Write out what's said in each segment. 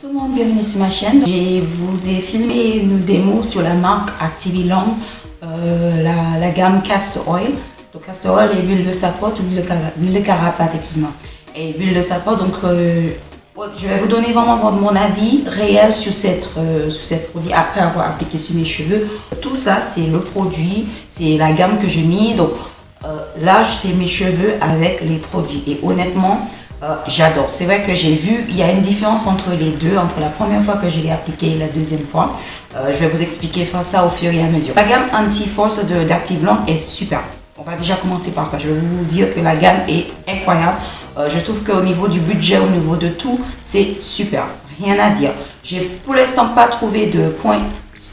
tout le monde, bienvenue sur ma chaîne. Je vous ai filmé une démo sur la marque Activiland, euh, la, gamme Castor Oil. Donc Castor Oil et l'huile de sapot, l'huile de carapate, excuse-moi. Et l'huile de sapot, donc euh, je vais vous donner vraiment mon avis réel sur cette, euh, sur cette produit après avoir appliqué sur mes cheveux. Tout ça, c'est le produit, c'est la gamme que j'ai mis. Donc là, c'est mes cheveux avec les produits. Et honnêtement, euh, j'adore. C'est vrai que j'ai vu, il y a une différence entre les deux, entre la première fois que je l'ai appliqué et la deuxième fois. Euh, je vais vous expliquer ça au fur et à mesure. La gamme Anti-Force d'Activeland est super. On va déjà commencer par ça. Je vais vous dire que la gamme est incroyable. Euh, je trouve qu'au niveau du budget, au niveau de tout, c'est super. Rien à dire. J'ai pour l'instant pas trouvé de points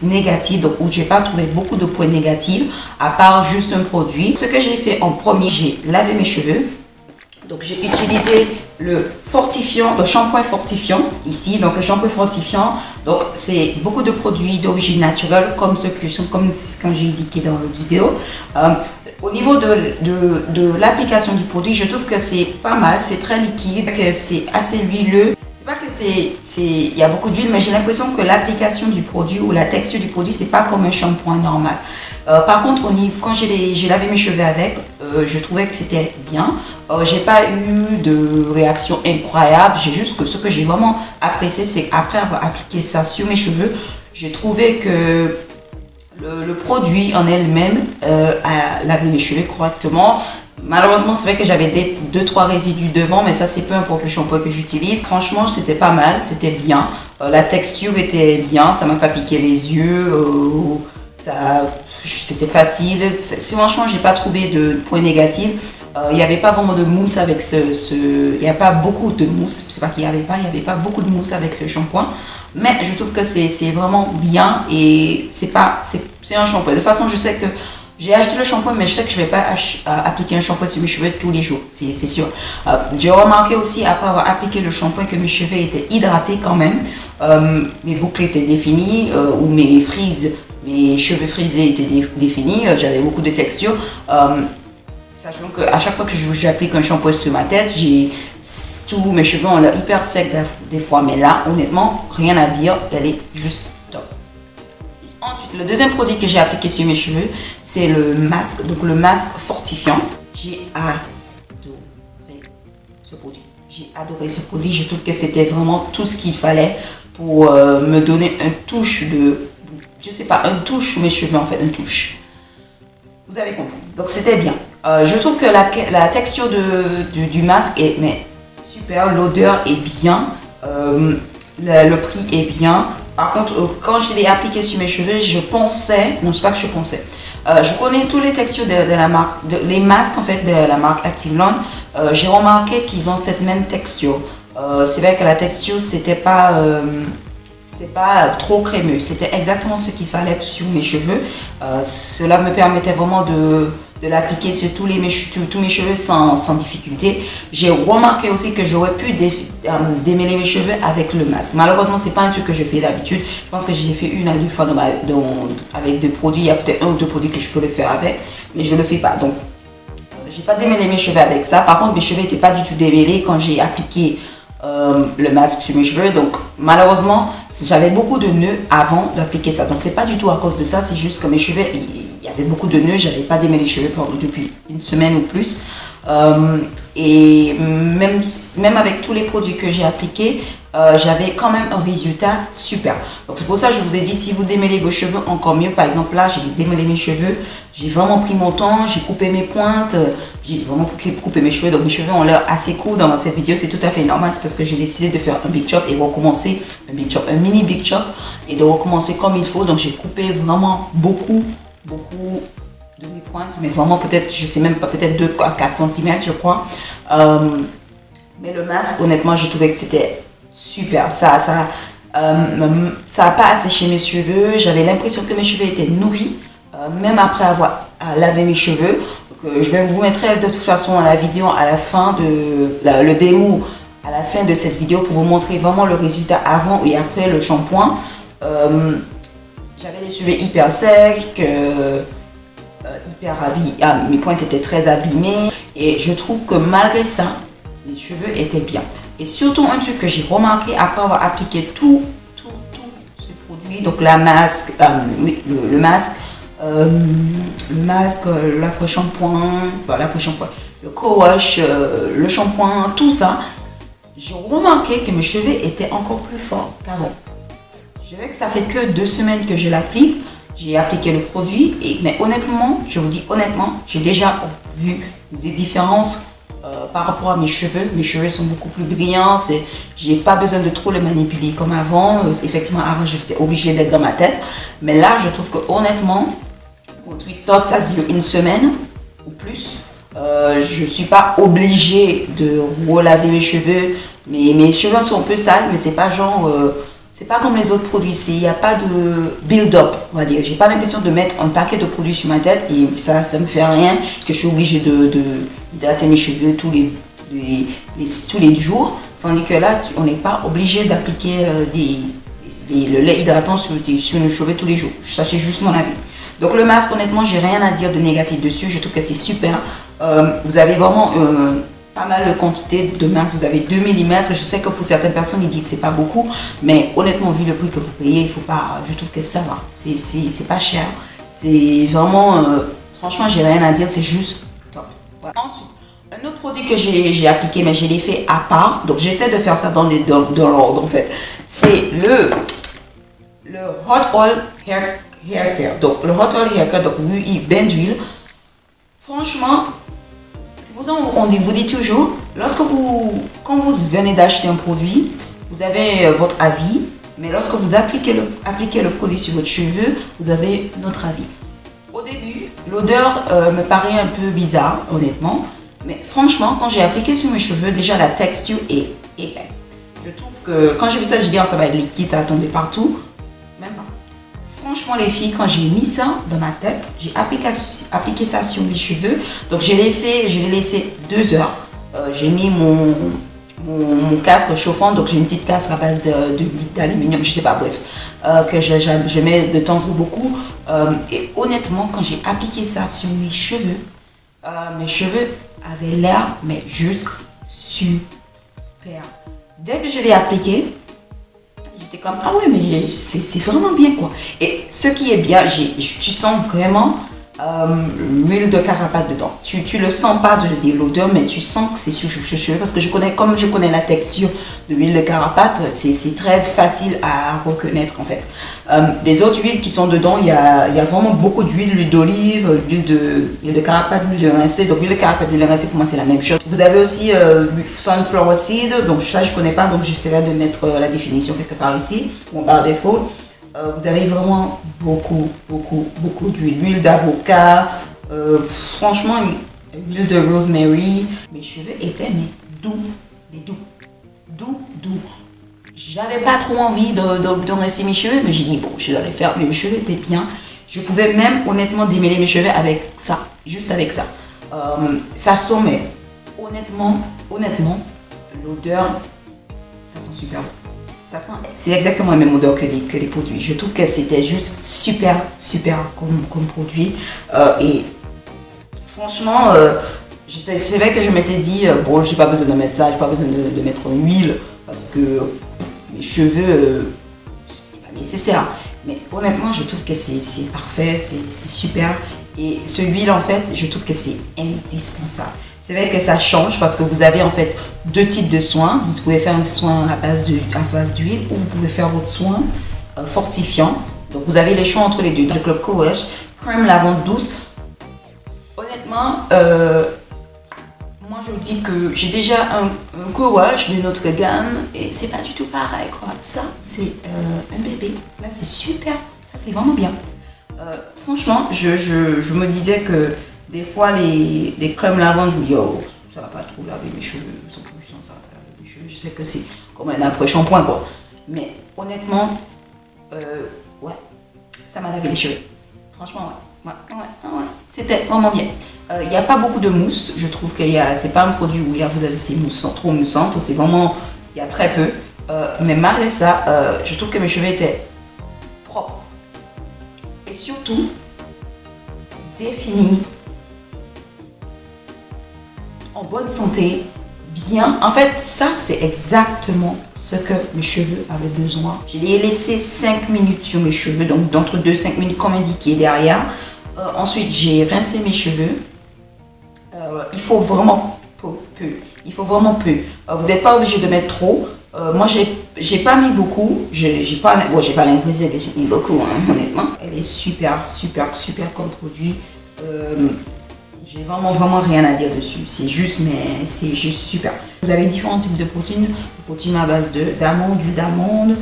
négatifs, donc où j'ai pas trouvé beaucoup de points négatifs, à part juste un produit. Ce que j'ai fait en premier, j'ai lavé mes cheveux. Donc j'ai utilisé le fortifiant, le shampoing fortifiant ici. Donc le shampoing fortifiant, donc c'est beaucoup de produits d'origine naturelle comme ce que comme j'ai indiqué dans la vidéo. Euh, au niveau de, de, l'application du produit, je trouve que c'est pas mal, c'est très liquide, c'est assez huileux. C'est pas que c'est, il y a beaucoup d'huile, mais j'ai l'impression que l'application du produit ou la texture du produit, c'est pas comme un shampoing normal. Euh, par contre, au niveau, quand j'ai lavé mes cheveux avec, euh, je trouvais que c'était bien. Euh, j'ai pas eu de réaction incroyable. J'ai juste que ce que j'ai vraiment apprécié, c'est après avoir appliqué ça sur mes cheveux, j'ai trouvé que le, produit en elle-même a lavé mes cheveux correctement. Malheureusement, c'est vrai que j'avais des 2-3 résidus devant, mais ça, c'est peu importe le shampoing que j'utilise. Franchement, c'était pas mal, c'était bien. la texture était bien, ça m'a pas piqué les yeux. ça c'était facile. Franchement, j'ai pas trouvé de points négatifs. Euh, il n'y avait pas vraiment de mousse avec ce... il n'y a pas beaucoup de mousse. C'est pas qu'il n'y avait pas, il n'y avait pas beaucoup de mousse avec ce shampoing. Mais je trouve que c'est vraiment bien et c'est pas... C'est un shampoing. De toute façon, je sais que j'ai acheté le shampoing, mais je sais que je ne vais pas euh, appliquer un shampoing sur mes cheveux tous les jours, c'est sûr. Euh, j'ai remarqué aussi, après avoir appliqué le shampoing, que mes cheveux étaient hydratés quand même. mes boucles étaient définies, ou mes frises mes cheveux frisés étaient définis, euh, j'avais beaucoup de texture. Euh, sachant qu'à chaque fois que j'applique un shampoing sur ma tête, j'ai tous mes cheveux ont l'air hyper sec des fois, mais là, honnêtement, rien à dire, elle est juste top. Ensuite, le deuxième produit que j'ai appliqué sur mes cheveux, c'est le masque, donc le masque fortifiant. J'ai adoré ce produit. J'ai adoré ce produit, je trouve que c'était vraiment tout ce qu'il fallait pour euh, me donner un touche de je sais pas, un touche sur mes cheveux en fait, un touche. Vous avez compris. Donc c'était bien. Euh, je trouve que la, texture de, du, masque est mais, super, l'odeur est bien, euh, le, prix est bien. Par contre, euh, quand je l'ai appliqué sur mes cheveux, je pensais, non, c'est pas que je pensais, je connais toutes les textures de, la marque, les masques en fait de la marque Activeland. J'ai remarqué qu'ils ont cette même texture. c'est vrai que la texture, c'était pas c'était pas trop crémeux. C'était exactement ce qu'il fallait sur mes cheveux. Euh, cela me permettait vraiment de, de l'appliquer sur tous, les, tous mes cheveux sans, sans difficulté. J'ai remarqué aussi que j'aurais pu euh, démêler mes cheveux avec le masque. Malheureusement, c'est pas un truc que je fais d'habitude. Je pense que j'ai fait une à deux fois avec deux produits. Il y a peut-être un ou deux produits que je peux le faire avec, mais je le fais pas. Donc, euh, j'ai pas démêlé mes cheveux avec ça. Par contre, mes cheveux n'étaient pas du tout démêlés quand j'ai appliqué euh, le masque sur mes cheveux. Donc malheureusement, j'avais beaucoup de nœuds avant d'appliquer ça. Donc c'est pas du tout à cause de ça, c'est juste que mes cheveux, il y avait beaucoup de nœuds, j'avais pas démêlé les cheveux pendant, depuis une semaine ou plus. Euh, et même, même avec tous les produits que j'ai appliqués, euh, j'avais quand même un résultat super. Donc c'est pour ça que je vous ai dit, si vous démêlez vos cheveux, encore mieux. Par exemple, là, j'ai démêlé mes cheveux. J'ai vraiment pris mon temps, j'ai coupé mes pointes, j'ai vraiment coupé mes cheveux. Donc mes cheveux ont l'air assez courts dans cette vidéo. C'est tout à fait normal. C'est parce que j'ai décidé de faire un big chop et recommencer un big chop, un mini big chop. Et de recommencer comme il faut. Donc j'ai coupé vraiment beaucoup, beaucoup de mes pointes. Mais vraiment peut-être, je sais même pas, peut-être 2 à 4 cm je crois. Euh, mais le masque, honnêtement, j'ai trouvé que c'était super. Ça, ça, euh, ça n'a pas asséché mes cheveux. J'avais l'impression que mes cheveux étaient nourris, euh, même après avoir lavé mes cheveux. Euh, je vais vous mettre de toute façon la vidéo à la fin de le démo à la fin de cette vidéo pour vous montrer vraiment le résultat avant et après le shampoing. J'avais les cheveux hyper secs, hyper habillés, ah, mes pointes étaient très abîmées et je trouve que malgré ça, mes cheveux étaient bien. Et surtout, un truc que j'ai remarqué après avoir appliqué tout, tout, tout ce produit, donc la masque, euh, oui, le, masque, euh, le masque, l'après-shampoing, enfin, le co-wash, le shampoing, tout ça, j'ai remarqué que mes cheveux étaient encore plus forts qu'avant. Je vais que ça fait que deux semaines que je l'applique. J'ai appliqué le produit, et, mais honnêtement, je vous dis honnêtement, j'ai déjà vu des différences euh, par rapport à mes cheveux. Mes cheveux sont beaucoup plus brillants, je n'ai pas besoin de trop les manipuler comme avant. Euh, effectivement, avant, j'étais obligée d'être dans ma tête. Mais là, je trouve que honnêtement, mon twist ça dure une semaine ou plus. Euh, je suis pas obligée de relaver mes cheveux. Mais mes cheveux sont un peu sales, mais c'est pas genre. C'est pas comme les autres produits. Il n'y a pas de build-up, on va dire. J'ai pas l'impression de mettre un paquet de produits sur ma tête et ça, ça me fait rien que je suis obligée de, d'hydrater mes cheveux tous les, tous les jours. Tandis que là, on n'est pas obligé d'appliquer euh, le lait hydratant sur, sur nos cheveux tous les jours. C'est juste mon avis. Donc le masque, honnêtement, j'ai rien à dire de négatif dessus. Je trouve que c'est super. Euh, vous avez vraiment euh, pas mal de quantité de masque. Vous avez 2 mm. Je sais que pour certaines personnes, ils disent c'est pas beaucoup. Mais honnêtement, vu le prix que vous payez, il faut pas. Je trouve que ça va. C'est pas cher. C'est vraiment. Euh, franchement, j'ai rien à dire. C'est juste top. Ensuite, un autre produit que j'ai appliqué, mais j'ai l'ai fait à part. Donc j'essaie de faire ça dans l'ordre en fait. C'est le, le Hot Oil Hair hair care. Donc, le hot oil hair care, donc lui, bain d'huile. Franchement, pour ça qu'on vous dit toujours, lorsque vous, quand vous venez d'acheter un produit, vous avez euh, votre avis, mais lorsque vous appliquez le, produit sur votre cheveu, vous avez notre avis. Au début, l'odeur euh, me paraît un peu bizarre, honnêtement, mais franchement, quand j'ai appliqué sur mes cheveux, déjà la texture est épais. Je trouve que quand j'ai vu ça, j'ai dit, ah, ça va être liquide, ça va tomber partout franchement les filles, quand j'ai mis ça dans ma tête, j'ai appliqué, appliqué, ça sur mes cheveux. Donc je l'ai fait, je l'ai laissé deux heures. Euh, j'ai mis mon, mon, casque chauffant, donc j'ai une petite casque à base d'aluminium, je sais pas, bref, euh, que je, je, mets de temps en beaucoup. Euh, et honnêtement, quand j'ai appliqué ça sur mes cheveux, mes cheveux avaient l'air, mais juste super. Dès que je l'ai appliqué, J'étais comme, ah ouais, mais c'est vraiment bien quoi. Et ce qui est bien, tu sens vraiment euh, l'huile de carapate dedans. Tu, tu le sens pas de, l'odeur, mais tu sens que c'est sur parce que je connais, comme je connais la texture de l'huile de carapate, c'est très facile à reconnaître en fait. Euh, les autres huiles qui sont dedans, il y a, y a vraiment beaucoup d'huile, d'olive, l'huile de, de carapate, l'huile de rincée. Donc l'huile de carapate, l'huile de rincée pour moi c'est la même chose. Vous avez aussi euh, sunflower seed, donc ça je connais pas, donc j'essaierai de mettre euh, la définition quelque part ici, ou par défaut. Euh, vous avez vraiment beaucoup, beaucoup, beaucoup d'huile. L'huile d'avocat, euh, franchement, l'huile de rosemary. Mes cheveux étaient mais doux, mais doux, doux, doux. J'avais pas trop envie de, de, mes cheveux, mais j'ai dit bon, je vais les faire. Mais mes cheveux étaient bien. Je pouvais même honnêtement démêler mes cheveux avec ça, juste avec ça. Euh, ça sent, mais honnêtement, honnêtement, l'odeur, ça sent super bon c'est exactement la même odeur que les, produits. Je trouve que c'était juste super, super comme, produit. Euh, et franchement, euh, c'est vrai que je m'étais dit, euh, bon, j'ai pas besoin de mettre ça, j'ai pas besoin de, mettre une huile parce que mes cheveux, c'est pas nécessaire. Mais honnêtement, je trouve que c'est parfait, c'est super. Et ce huile, en fait, je trouve que c'est indispensable. C'est vrai que ça change parce que vous avez en fait deux types de soins. Vous pouvez faire un soin à base d'huile ou vous pouvez faire votre soin euh, fortifiant. Donc vous avez les choix entre les deux. Donc le co-wash, crème lavande douce. Honnêtement, euh, moi je vous dis que j'ai déjà un, co-wash d'une autre gamme et c'est pas du tout pareil quoi. Ça c'est euh, un bébé. Là c'est super. Ça c'est vraiment bien. franchement, je, je me disais que des fois, les, crèmes lavande, je me dis, oh, ça va pas trop laver mes cheveux, sans ça va laver mes cheveux. Je sais que c'est comme un après-shampoing, quoi. Mais honnêtement, euh, ouais, ça m'a lavé les cheveux. Franchement, ouais. ouais, ouais, ouais. C'était vraiment bien. Euh, il n'y a pas beaucoup de mousse. Je trouve que c'est pas un produit où il y a, vous avez ces mousses trop moussantes. C'est vraiment, il y a très peu. Euh, mais malgré ça, je trouve que mes cheveux étaient propres. Et surtout, définis en bonne santé, bien. En fait, ça, c'est exactement ce que mes cheveux avaient besoin. Je l'ai laissé 5 minutes sur mes cheveux, donc d'entre 2 5 minutes comme indiqué derrière. Euh, ensuite, j'ai rincé mes cheveux. Euh, il faut vraiment peu. Il faut vraiment peu. Euh, vous n'êtes pas obligé de mettre trop. moi, j'ai pas mis beaucoup. J'ai pas, bon, pas l'impression que j'ai mis beaucoup, hein, honnêtement. Elle est super, super, super comme produit. J'ai vraiment, vraiment rien à dire dessus. C'est juste, mais c'est juste super. Vous avez différents types de protéines. Protéines à base d'amandes, d'huile d'amande,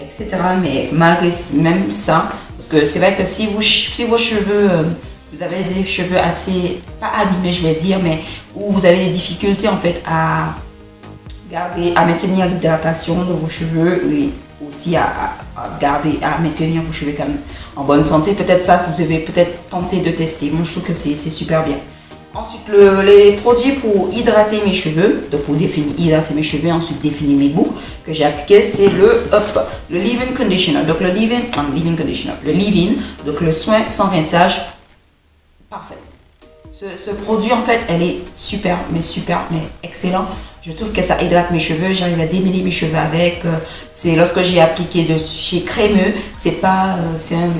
etc. Mais malgré même ça, parce que c'est vrai que si, vous, si vos cheveux, euh, vous avez des cheveux assez, pas abîmés je vais dire, mais où vous avez des difficultés en fait à garder, à maintenir l'hydratation de vos cheveux et aussi à, garder, à maintenir vos cheveux en bonne santé. Peut-être ça, vous devez peut-être tenter de tester. Moi, je trouve que c'est super bien. Ensuite, les produits pour hydrater mes cheveux, donc pour définir, hydrater mes cheveux, ensuite définir mes boucles que j'ai appliqué, c'est le up, le leave-in conditioner. Donc le leave-in, leave conditioner, le leave-in, donc le soin sans rinçage, parfait. Ce, produit en fait, elle est super, mais super, mais excellent. Je trouve que ça hydrate mes cheveux, j'arrive à démêler mes cheveux avec. Euh, c'est lorsque j'ai appliqué de chez crémeux, c'est pas, euh, c'est un,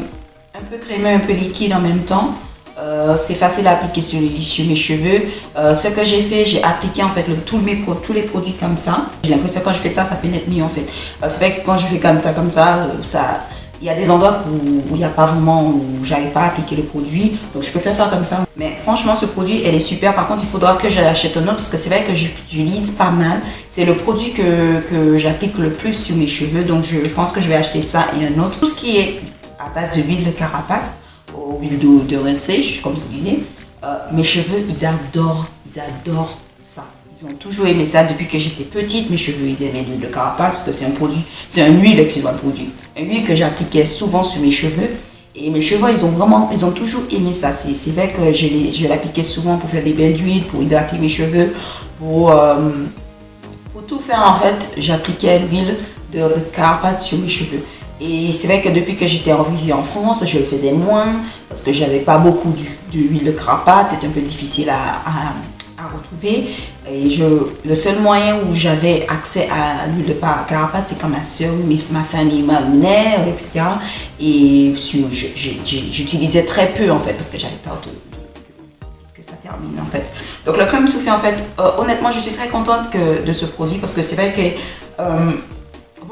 un peu crémeux, un peu liquide en même temps. Euh, c'est facile à appliquer sur, mes cheveux. Euh, ce que j'ai fait, j'ai appliqué en fait le, tous, mes, tous les produits comme ça. J'ai l'impression que quand je fais ça, ça pénètre mieux en fait. Euh, c'est vrai que quand je fais comme ça, comme ça, ça il y a des endroits où il n'y a pas vraiment, où j'arrive pas à appliquer le produit. Donc je préfère faire comme ça. Mais franchement, ce produit, elle est super. Par contre, il faudra que j'achète un autre parce que c'est vrai que j'utilise pas mal. C'est le produit que, que j'applique le plus sur mes cheveux. Donc je pense que je vais acheter ça et un autre. Tout ce qui est à base de l'huile de carapate, huile de, de comme vous disiez. Euh, mes cheveux, ils adorent, ils adorent ça. Ils ont toujours aimé ça depuis que j'étais petite. Mes cheveux, ils aimaient l'huile de carapace parce que c'est un produit, c'est un huile, excusez-moi, produit. Un huile que j'appliquais souvent sur mes cheveux. Et mes cheveux, ils ont vraiment, ils ont toujours aimé ça. C'est vrai que je l'appliquais souvent pour faire des bains d'huile, pour hydrater mes cheveux, pour, euh, tout faire en fait. J'appliquais l'huile de, de sur mes cheveux. Et c'est vrai que depuis que j'étais arrivée en France, je le faisais moins parce que j'avais pas beaucoup d'huile de cravate, c'était un peu difficile à, à, retrouver. Et je, le seul moyen où j'avais accès à l'huile de cravate, c'est quand ma soeur, ma famille m'amenait, etc. Et j'utilisais très peu en fait parce que j'avais peur que ça termine en fait. Donc le crème soufflé en fait, euh, honnêtement, je suis très contente de ce produit parce que c'est vrai que euh,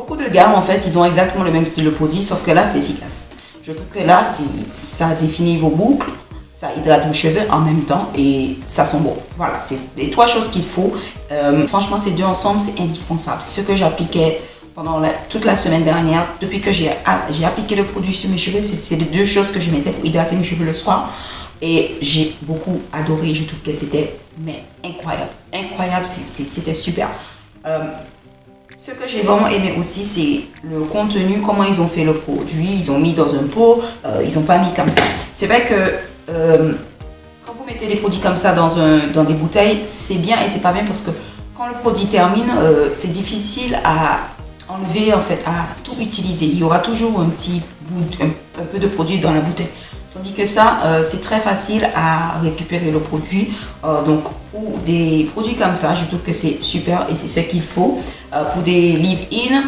Beaucoup de gammes, en fait, ils ont exactement le même style de produit, sauf que là, c'est efficace. Je trouve que là, ça définit vos boucles, ça hydrate vos cheveux en même temps et ça sent bon. Voilà, c'est les trois choses qu'il faut. Euh, franchement, ces deux ensemble, c'est indispensable. C'est ce que j'appliquais pendant toute la semaine dernière. Depuis que j'ai appliqué le produit sur mes cheveux, c'est les deux choses que je mettais pour hydrater mes cheveux le soir. Et j'ai beaucoup adoré. Je trouve que c'était incroyable. Incroyable, c'était super. Euh, ce que j'ai vraiment aimé aussi, c'est le contenu, comment ils ont fait le produit. Ils ont mis dans un pot, euh, ils n'ont pas mis comme ça. C'est vrai que euh, quand vous mettez des produits comme ça dans, un, dans des bouteilles, c'est bien et c'est pas bien parce que quand le produit termine, euh, c'est difficile à enlever, en fait, à tout utiliser. Il y aura toujours un petit bout, un peu de produit dans la bouteille. Tandis que ça, c'est très facile à récupérer le produit. Donc, pour des produits comme ça, je trouve que c'est super et c'est ce qu'il faut. Euh, pour des live-in,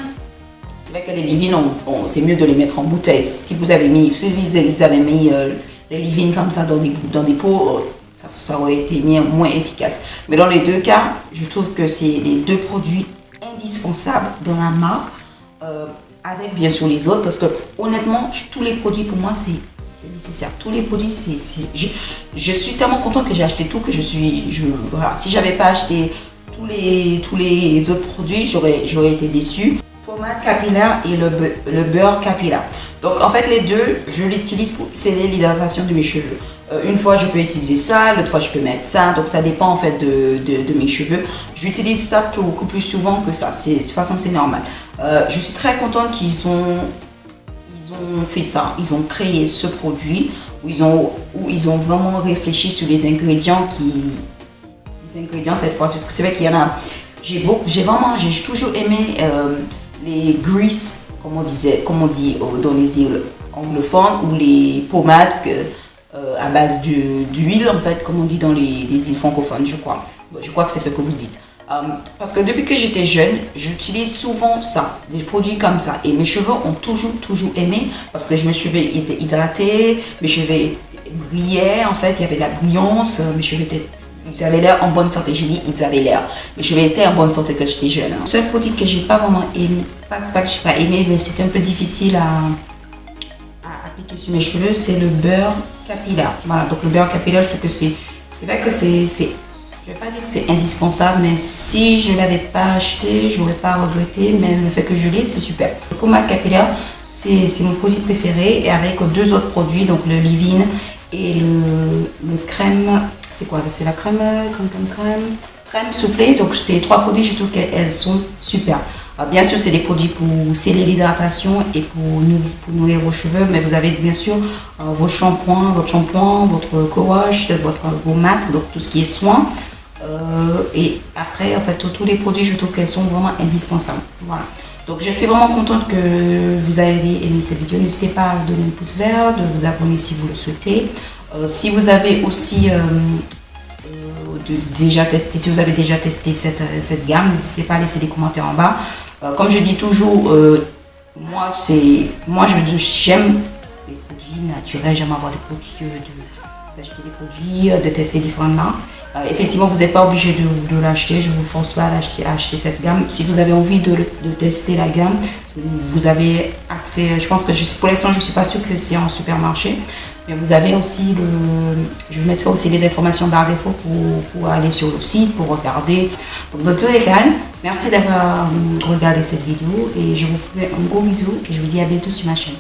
c'est vrai que les live-in, c'est mieux de les mettre en bouteille. Si vous avez mis, si vous avez mis les live-in comme ça dans des, dans des pots, ça, ça, aurait été moins efficace. Mais dans les deux cas, je trouve que c'est les deux produits indispensables dans la marque. avec bien sûr les autres parce que honnêtement tous les produits pour moi c'est c'est nécessaire. Tous les produits, c'est. Je, suis tellement contente que j'ai acheté tout que je suis. Je, voilà. Si j'avais pas acheté tous les, tous les autres produits, j'aurais été déçue. Pommade capillaire et le, le, beurre capillaire. Donc en fait, les deux, je l'utilise pour céder l'hydratation de mes cheveux. Euh, une fois, je peux utiliser ça, l'autre fois, je peux mettre ça. Donc ça dépend en fait de, de, mes cheveux. J'utilise ça beaucoup plus souvent que ça. De toute façon, c'est normal. Euh, je suis très contente qu'ils ont ont fait ça, ils ont créé ce produit ils ont, où ils ont vraiment réfléchi sur les ingrédients qui. Les ingrédients cette fois, parce que c'est vrai qu'il y en a. J'ai beaucoup, j'ai vraiment, j'ai toujours aimé euh, les grease, comme on disait, comme on dit dans les îles anglophones, ou les pommades euh, à base d'huile, en fait, comme on dit dans les, îles francophones, je crois. Je crois que c'est ce que vous dites. Euh, parce que depuis que j'étais jeune, j'utilise souvent ça, des produits comme ça. Et mes cheveux ont toujours, toujours aimé parce que mes cheveux étaient hydratés, mes cheveux brillaient en fait, il y avait de la brillance, mes cheveux étaient ils avaient l'air en bonne santé. J'ai dit, ils avaient l'air. Mais je étais en bonne santé quand j'étais jeune. Le seul produit que j'ai pas vraiment aimé, pas, pas que j'ai pas aimé, mais c'était un peu difficile à, appliquer sur mes cheveux, c'est le beurre capillaire. Voilà, donc le beurre capillaire, je trouve que c'est. C'est vrai que c'est. Je vais pas dire que c'est indispensable, mais si je ne l'avais pas acheté, je n'aurais pas regretté. Mais le fait que je l'ai, c'est super. Le pommade capillaire, c'est mon produit préféré. Et avec deux autres produits, donc le leave-in et le crème c'est quoi C'est la crème, crème, crème, crème, crème soufflée. Donc, ces trois produits, je trouve qu'elles sont super. bien sûr, c'est des produits pour sceller l'hydratation et pour nourrir, vos cheveux, mais vous avez bien sûr euh, vos shampoings, votre shampoing, votre co-wash, votre, vos masques, donc tout ce qui est soin. Euh, et après, en fait, tous les produits, je trouve qu'elles sont vraiment indispensables. Voilà. Donc, je suis vraiment contente que vous avez aimé cette vidéo. N'hésitez pas à donner un pouce vert, de vous abonner si vous le souhaitez. Euh, si vous avez aussi euh, euh, déjà testé, si vous avez déjà testé cette, gamme, n'hésitez pas à laisser des commentaires en bas. comme je dis toujours, moi c'est moi j'aime les produits naturels, j'aime avoir des produits, d'acheter des produits, de tester différentes marques. effectivement, vous n'êtes pas obligé de, de l'acheter, je ne vous force pas à acheter, cette gamme. Si vous avez envie de, de, tester la gamme, vous avez accès, je pense que pour l'instant je ne suis pas sûre que c'est en supermarché, vous avez aussi le. Je mettrai aussi les informations par défaut pour, pour, aller sur le site, pour regarder. Donc, dans tous les cas, merci d'avoir regardé cette vidéo et je vous fais un gros bisou et je vous dis à bientôt sur ma chaîne.